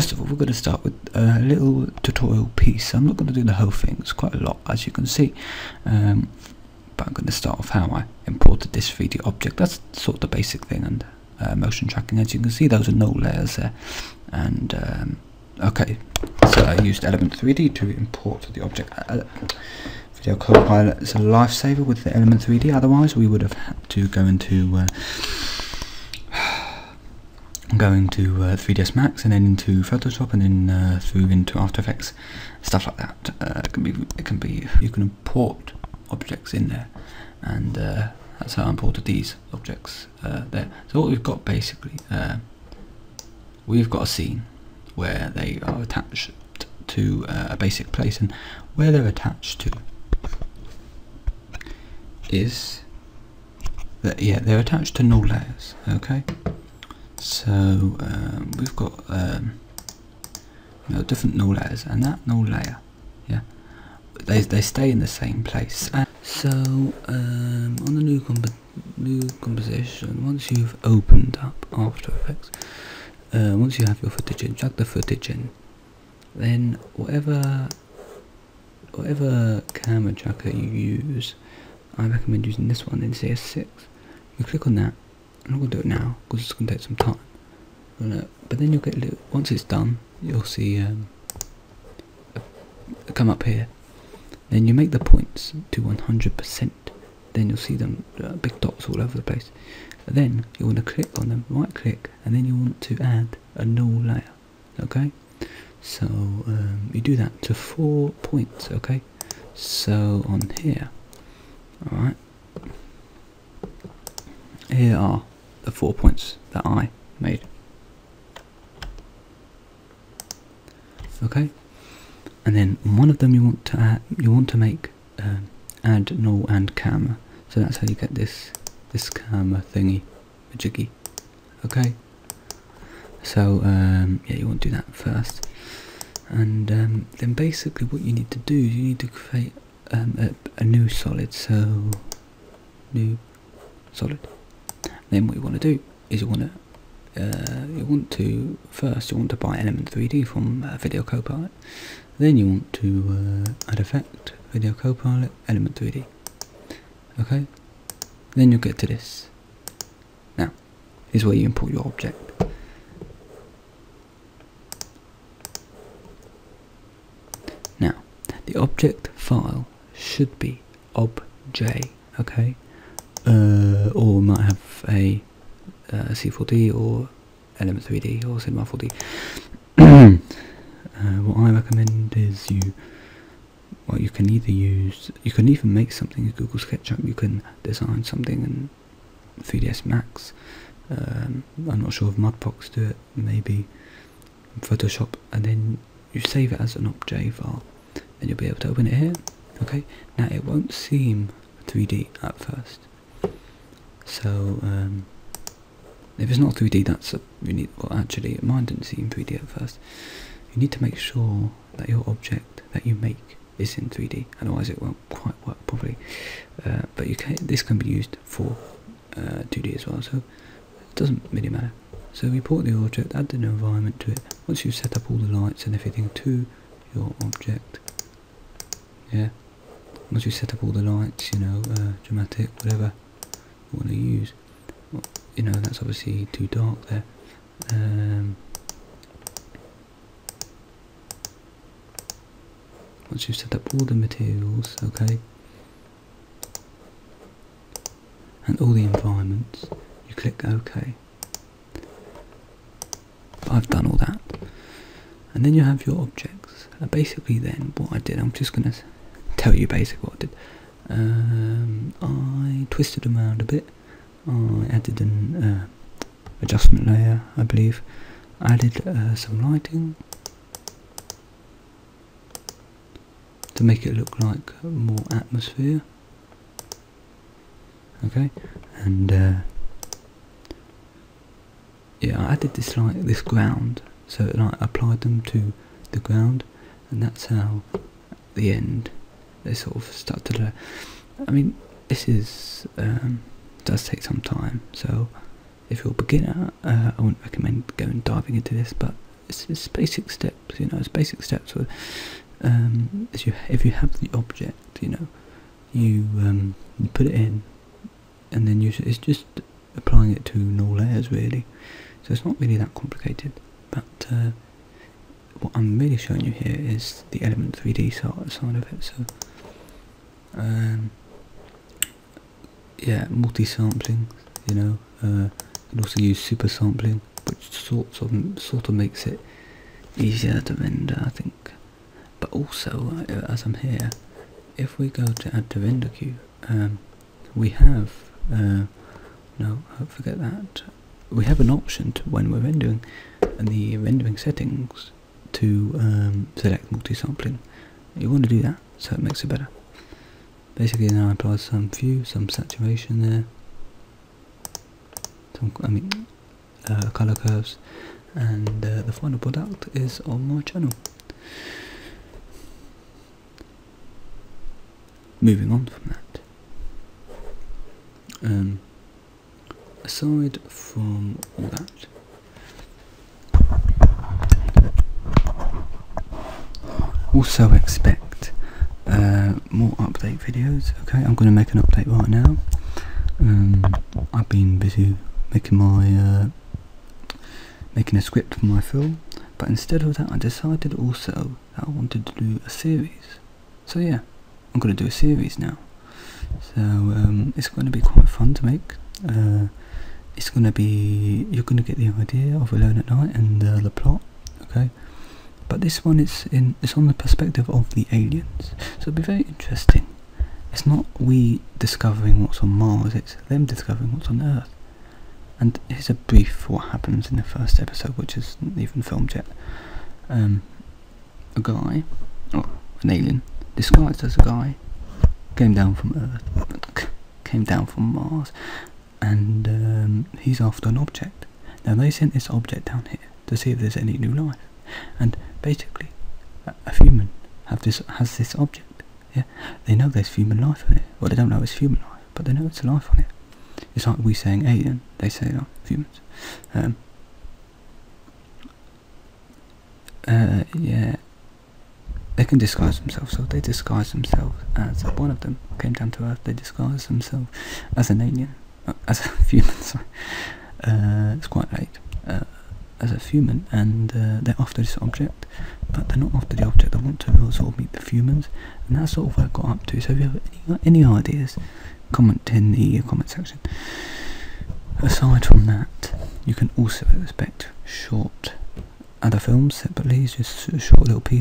first of all we're going to start with a little tutorial piece. I'm not going to do the whole thing, it's quite a lot as you can see. Um, but I'm going to start off how I imported this 3D object. That's sort of the basic thing and uh, motion tracking. As you can see those are null layers there. And um, okay, so I used Element 3D to import the object. Uh, Video Copilot is a lifesaver with the Element 3D, otherwise we would have had to go into uh, going to uh, 3ds Max and then into Photoshop and then uh, through into After Effects, stuff like that. Uh, it can be, it can be, you can import objects in there, and uh, that's how I imported these objects uh, there. So what we've got basically, uh, we've got a scene where they are attached to a basic place, and where they're attached to is that yeah they're attached to null layers. Okay. So um, we've got um, you know, different null layers, and that null layer, yeah, they they stay in the same place. And so um, on the new comp new composition, once you've opened up After Effects, uh, once you have your footage in, drag the footage in, then whatever whatever camera tracker you use, I recommend using this one in CS6. You click on that I'm not to do it now because it's to take some time. But then you'll get little, once it's done, you'll see um, come up here. Then you make the points to 100%. Then you'll see them uh, big dots all over the place. Then you want to click on them, right click, and then you want to add a null layer. Okay, so um, you do that to four points. Okay, so on here, all right. Here are the four points that I made. Okay, and then one of them you want to add, you want to make um, add null and camera. So that's how you get this this camera thingy, jiggy. Okay. So um, yeah, you want to do that first, and um, then basically what you need to do is you need to create um, a, a new solid. So new solid. Then what you want to do is you want to uh, you want to first you want to buy Element 3D from uh, Video Copilot. Then you want to uh, add effect Video Copilot Element 3D. Okay. Then you'll get to this. Now, is where you import your object. Now, the object file should be obj. Okay uh, or might have a uh, C4D or Element 3D or Cinema 4D. uh, what I recommend is you, well, you can either use, you can even make something in Google SketchUp. You can design something in 3ds Max. Um, I'm not sure if Mudbox do it. Maybe Photoshop, and then you save it as an obj file. Then you'll be able to open it here. Okay. Now it won't seem 3D at first so um, if it's not 3D, that's a, you need. Well, actually, mine didn't seem 3D at first. You need to make sure that your object that you make is in 3D, otherwise it won't quite work properly. Uh, but you can. This can be used for uh, 2D as well, so it doesn't really matter. So we port the object, add an environment to it. Once you've set up all the lights and everything to your object, yeah. Once you set up all the lights, you know, uh, dramatic, whatever, want to use. Well, you know, that's obviously too dark there. Um, once you've set up all the materials, okay, and all the environments, you click OK. I've done all that. And then you have your objects. And basically then, what I did, I'm just going to tell you basically what I did. Um, I twisted them around a bit. I added an uh, adjustment layer, I believe. I added uh, some lighting to make it look like more atmosphere. Okay, and uh, yeah, I added this like this ground, so it like applied them to the ground, and that's how the end they sort of start to. I mean, this is um, does take some time, so if you're a beginner, uh, I wouldn't recommend going diving into this, but it's, it's basic steps, you know, it's basic steps. So, um, as you, if you have the object, you know, you, um, you put it in, and then you, it's just applying it to null layers really. So it's not really that complicated, but uh, what I'm really showing you here is the element 3D side of it. So, um, yeah, multi-sampling, you know, uh, you can also use super sampling, which sort of sort of makes it easier to render, I think. But also, uh, as I'm here, if we go to add to render queue, um, we have uh, no, forget that. We have an option to when we're rendering, and the rendering settings to um, select multi-sampling. You want to do that, so it makes it better. Basically, now I apply some hue, some saturation there, some I mean uh, color curves, and uh, the final product is on my channel. Moving on from that. Um, aside from all that, also expect uh, more update videos. Okay, I'm going to make an update right now. Um, I've been busy making my uh, making a script for my film, but instead of that, I decided also that I wanted to do a series. So yeah, I'm going to do a series now. So um, it's going to be quite fun to make. Uh, it's going to be you're going to get the idea of Alone at Night and uh, the plot, okay? But this one is in it's on the perspective of the aliens, so it'll be very interesting. It's not we discovering what's on Mars; it's them discovering what's on Earth. And here's a brief for what happens in the first episode, which isn't even filmed yet. Um, a guy, or an alien, disguised as a guy, came down from Earth, came down from Mars, and um, he's after an object. Now they sent this object down here to see if there's any new life, and basically, a, human have this has this object. Yeah, they know there's human life on it. Well, they don't know it's human life, but they know it's life on it. It's like we saying alien, they say like humans. Um, uh, yeah, they can disguise themselves, so they disguise themselves as one of them came down to Earth. They disguise themselves as an alien, uh, as a human. Sorry, uh, it's quite late. Uh, as a human, and uh, they're after this object, but they're not after the object. They want to sort of meet the humans, and that's sort of what I got up to. So if you have any, any ideas, comment in the comment section. Aside from that, you can also expect short other films separately, just short little pieces.